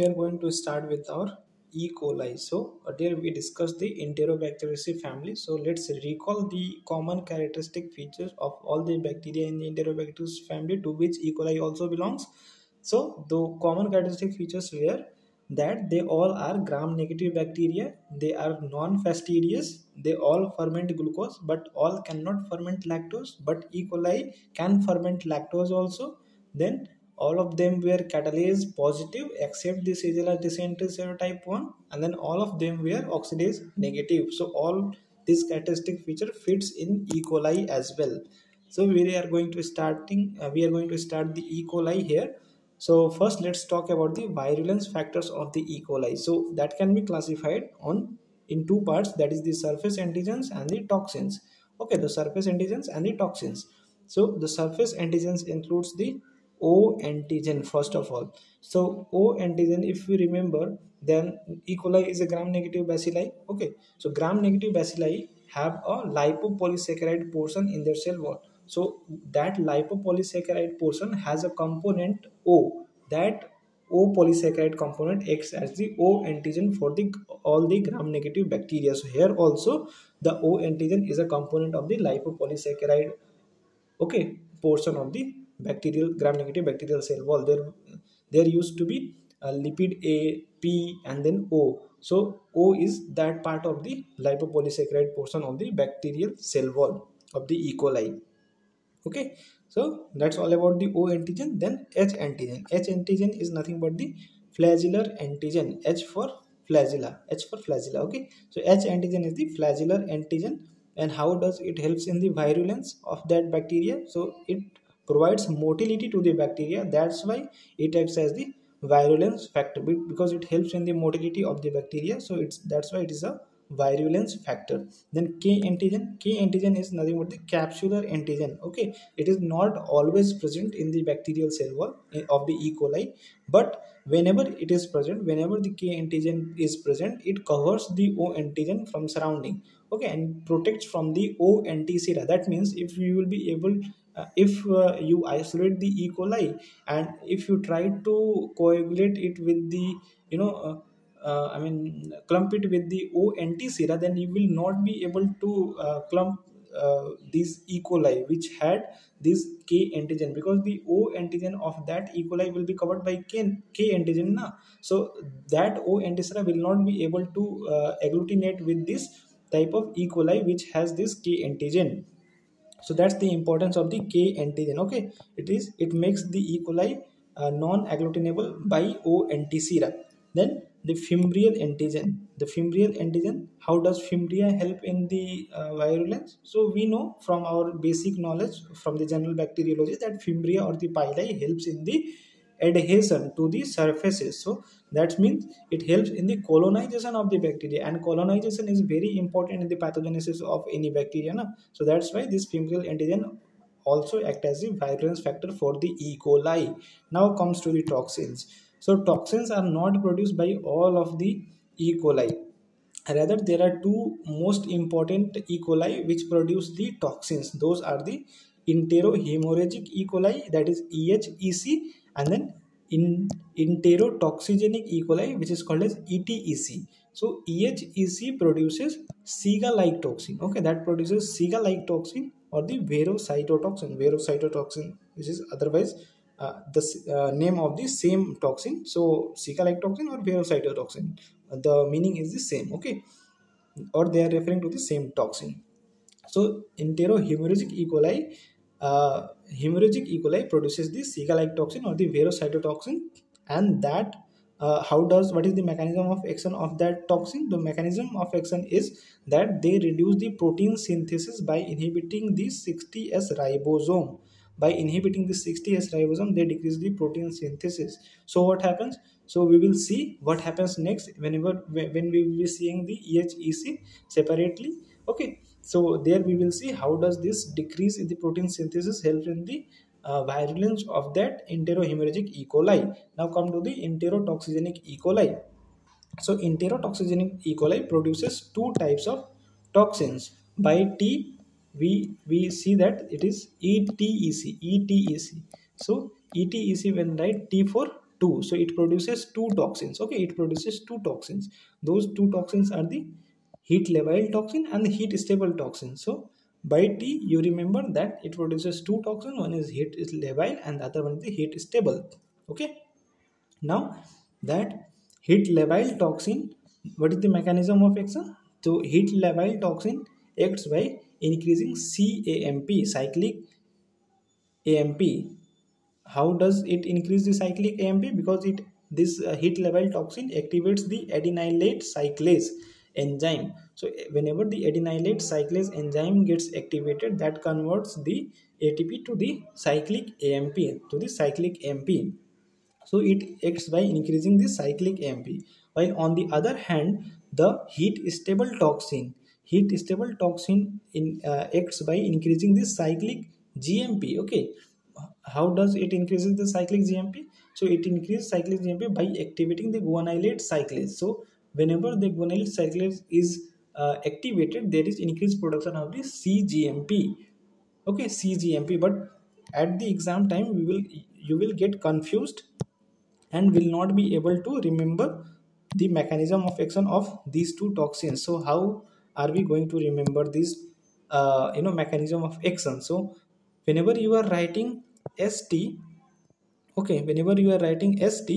we are going to start with our E. coli. So earlier we discussed the Enterobacteriaceae family. So let's recall the common characteristic features of all the bacteria in the Enterobacteriaceae family to which E. coli also belongs. So the common characteristic features were that they all are gram-negative bacteria. They are non-fastidious. They all ferment glucose, but all cannot ferment lactose. But E. coli can ferment lactose also. Then all of them were catalase positive except the Shigella dysentery serotype 1 and then all of them were oxidase negative so all this characteristic feature fits in E. coli as well so we are going to starting uh, we are going to start the E. coli here so first let's talk about the virulence factors of the E. coli so that can be classified on in two parts that is the surface antigens and the toxins okay the surface antigens and the toxins so the surface antigens includes the O antigen first of all. So O antigen, if we remember, then E. coli is a gram-negative bacilli. Okay, so gram-negative bacilli have a lipopolysaccharide portion in their cell wall. So that lipopolysaccharide portion has a component O. That O polysaccharide component acts as the O antigen for the all the gram-negative bacteria. So here also the O antigen is a component of the lipopolysaccharide okay portion of the bacterial gram-negative bacterial cell wall. There, there used to be a lipid A, P, and then O. So O is that part of the lipopolysaccharide portion of the bacterial cell wall of the E. coli. Okay, so that's all about the O antigen. Then H antigen. H antigen is nothing but the flagellar antigen. H for flagella. H for flagella. Okay, so H antigen is the flagellar antigen. And how does it helps in the virulence of that bacteria? So it provides motility to the bacteria. That's why it acts as the virulence factor because it helps in the motility of the bacteria. So it's that's why it is a virulence factor. Then k antigen k antigen is nothing but the capsular antigen okay? It is not always present in the bacterial cell wall eh, of the e. coli but whenever it is present whenever the k antigen is present it covers the o antigen from surrounding okay? And protects from the o antisera. That means if you will be able uh, if uh, you isolate the E. coli and if you try to coagulate it with the you know uh, uh I mean clump it with the O antisera then you will not be able to uh, clump uh, these E. coli which had this K antigen because the O antigen of that E. coli will be covered by K, K antigen na. so that O antisera will not be able to agglutinate with this type of E. coli which has this K antigen so that's the importance of the k antigen okay? It is it makes the e coli uh, non agglutinable by o antisera then the fimbrial antigen. The fimbrial antigen how does fimbria help in the uh, virulence so we know from our basic knowledge from the general bacteriology that fimbria or the pili helps in the adhesion to the surfaces. So that means it helps in the colonization of the bacteria. And colonization is very important in the pathogenesis of any bacteria na? so that's why this fimbrial antigen also act as a virulence factor for the e. coli. Now comes to the toxins. So toxins are not produced by all of the e. coli. Rather there are two most important e. coli which produce the toxins. Those are the enterohemorrhagic e. coli that is ehec and then in enterotoxigenic E. coli which is called as ETEC. So EHEC produces Shiga-like toxin. Okay, that produces Shiga-like toxin or the verocytotoxin. Verocytotoxin, which is otherwise uh, the uh, name of the same toxin. So Shiga-like toxin or verocytotoxin. The meaning is the same. Okay, or they are referring to the same toxin. So enterohemorrhagic E. coli uh, hemorrhagic E. coli produces the Shiga-like toxin or the verocytotoxin and that uh, how does what is the mechanism of action of that toxin the mechanism of action is that they reduce the protein synthesis by inhibiting the 60s ribosome by inhibiting the 60s ribosome they decrease the protein synthesis so what happens so we will see what happens next whenever when we will be seeing the ehec separately okay so there we will see how does this decrease in the protein synthesis help in the uh, virulence of that enterohemorrhagic E. coli. Now come to the enterotoxigenic E. coli. So enterotoxigenic E. coli produces two types of toxins. By T, we we see that it is ETEC. ETEC. So ETEC when write T for two so it produces two toxins okay it produces two toxins those two toxins are the heat labile toxin and the heat stable toxin so by T you remember that it produces two toxins one is heat is labile and the other one is the heat stable okay now that heat labile toxin what is the mechanism of action so heat labile toxin acts by increasing CAMP cyclic AMP how does it increase the cyclic AMP because it this uh, heat labile toxin activates the adenylate cyclase enzyme. So whenever the adenylate cyclase enzyme gets activated that converts the ATP to the cyclic AMP to the cyclic AMP so it acts by increasing the cyclic AMP while on the other hand the heat stable toxin heat stable toxin in uh, acts by increasing the cyclic GMP okay? How does it increases the cyclic GMP so it increases cyclic GMP by activating the guanylate cyclase. So whenever the guanylate cyclase is uh, activated there is increased production of the CGMP okay? CGMP but at the exam time we will you will get confused and will not be able to remember the mechanism of action of these two toxins. So how are we going to remember this uh, you know mechanism of action? So whenever you are writing st okay whenever you are writing st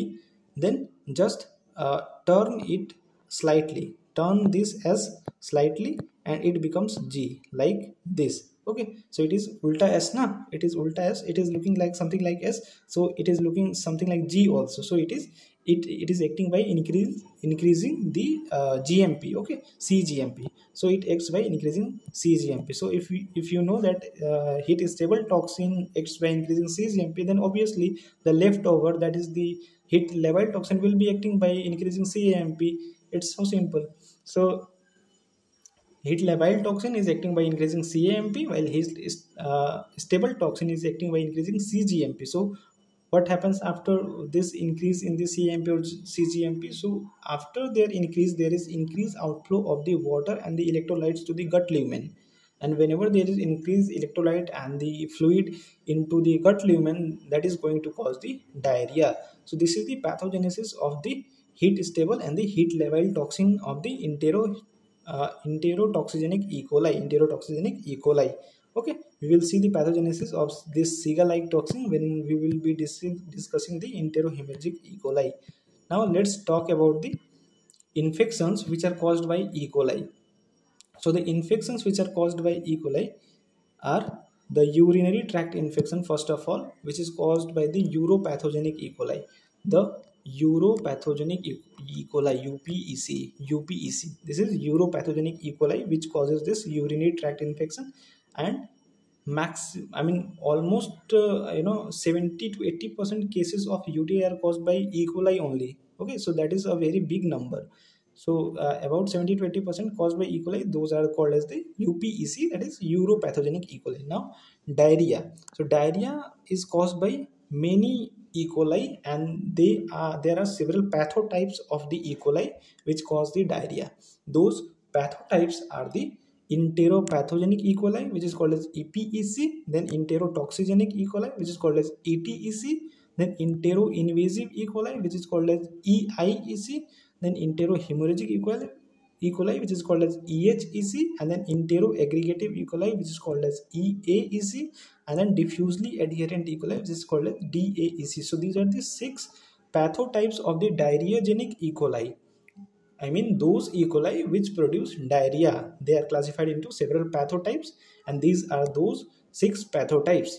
then just uh, turn it slightly. Turn this s slightly and it becomes g like this. Okay so it is ulta s na? It is ulta s. It is looking like something like s. So it is looking something like g also. So it is it it is acting by increase increasing the uh, gmp okay? Cgmp so it acts by increasing cgmp so if you if you know that uh, heat stable toxin acts by increasing cgmp then obviously the leftover that is the heat labile toxin will be acting by increasing cgmp it's so simple. So Heat labile toxin is acting by increasing CAMP while heat uh, stable toxin is acting by increasing CGMP. So what happens after this increase in the CMP or CGMP? So after their increase, there is increased outflow of the water and the electrolytes to the gut lumen. And whenever there is increased electrolyte and the fluid into the gut lumen, that is going to cause the diarrhea. So this is the pathogenesis of the heat stable and the heat labile toxin of the entero uh, enterotoxigenic E. coli, enterotoxigenic E. coli. Okay, we will see the pathogenesis of this Siga-like toxin when we will be dis discussing the enterohemorrhagic E. coli. Now let's talk about the infections which are caused by E. coli. So the infections which are caused by E. coli are the urinary tract infection first of all which is caused by the uropathogenic E. coli. The uropathogenic E. coli UPEC UPEC this is uropathogenic E. coli which causes this urinary tract infection and max I mean almost uh, you know 70 to 80 percent cases of UTI are caused by E. coli only okay so that is a very big number so uh, about 70 to 80 percent caused by E. coli those are called as the UPEC that is uropathogenic E. coli now diarrhea so diarrhea is caused by many E. coli and they are there are several pathotypes of the E. coli which cause the diarrhea. Those pathotypes are the enteropathogenic E. coli which is called as EPEC, then enterotoxigenic E. coli which is called as ETEC, then enteroinvasive E. coli which is called as EIEC, then enterohemorrhagic E. coli E. coli which is called as EHEC and then enteroaggregative E. coli which is called as EAEC and then diffusely adherent E. coli which is called as DAEC. So these are the six pathotypes of the diarrheagenic E. coli. I mean those E. coli which produce diarrhea. They are classified into several pathotypes and these are those six pathotypes.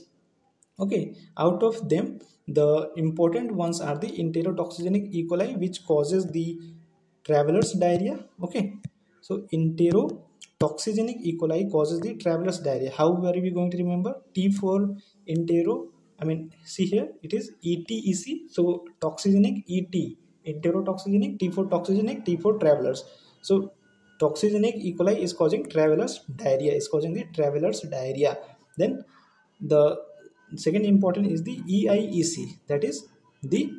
Okay, out of them the important ones are the enterotoxigenic E. coli which causes the traveler's diarrhea okay so enterotoxigenic E. coli causes the traveler's diarrhea how are we going to remember T4 entero I mean see here it is ETEC so toxigenic ET enterotoxigenic T4 toxigenic T4 travelers so toxigenic E. coli is causing traveler's diarrhea is causing the traveler's diarrhea then the second important is the EIEC that is the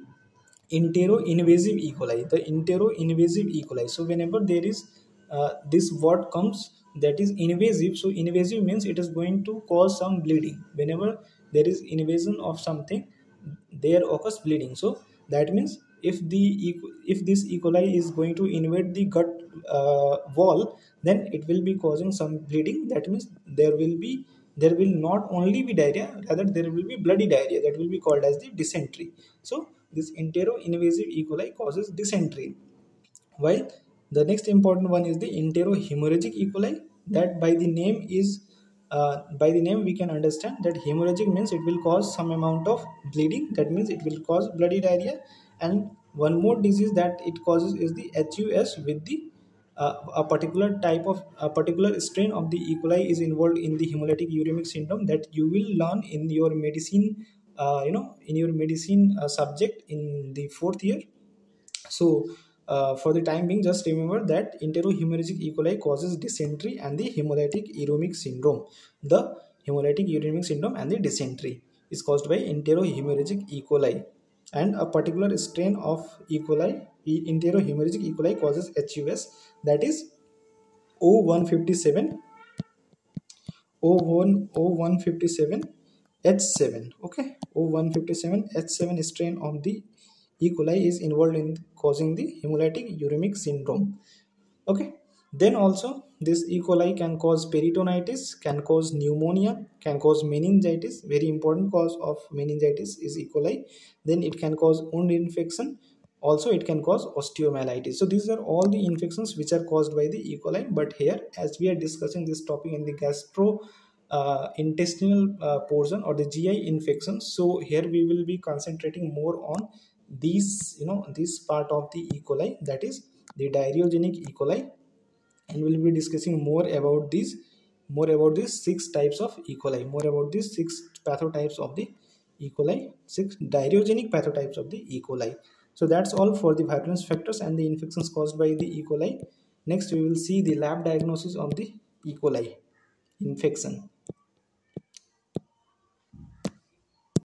entero-invasive E. coli, the entero-invasive E. coli. So whenever there is uh, this word comes that is invasive, so invasive means it is going to cause some bleeding. Whenever there is invasion of something, there occurs bleeding. So that means if the if this e. coli is going to invade the gut uh, wall then it will be causing some bleeding. That means there will be there will not only be diarrhea rather there will be bloody diarrhea that will be called as the dysentery. So this entero-invasive e. coli causes dysentery. While the next important one is the entero-hemorrhagic e. coli that by the name is uh, by the name we can understand that hemorrhagic means it will cause some amount of bleeding. That means it will cause bloody diarrhea and one more disease that it causes is the HUS with the uh, a particular type of a particular strain of the E. coli is involved in the hemolytic uremic syndrome that you will learn in your medicine uh, you know in your medicine uh, subject in the fourth year so uh, for the time being just remember that enterohemorrhagic E. coli causes dysentery and the hemolytic uremic syndrome the hemolytic uremic syndrome and the dysentery is caused by enterohemorrhagic E. coli and a particular strain of E. coli enterohemorrhagic E. coli causes HUS that is O157 O1 O157 H7 okay O157 H7 strain of the E. coli is involved in causing the hemolytic uremic syndrome okay then also this E. coli can cause peritonitis can cause pneumonia can cause meningitis. Very important cause of meningitis is E. coli. Then it can cause wound infection. Also it can cause osteomyelitis. So these are all the infections which are caused by the e. coli. But here as we are discussing this topic in the gastro uh, intestinal uh, portion or the gi infections so here we will be concentrating more on these you know this part of the e. coli that is the diarrheogenic e. coli and we'll be discussing more about these more about these six types of e coli more about these six pathotypes of the e coli six diarrheogenic pathotypes of the e coli so that's all for the virulence factors and the infections caused by the E. coli. Next, we will see the lab diagnosis of the E. coli infection.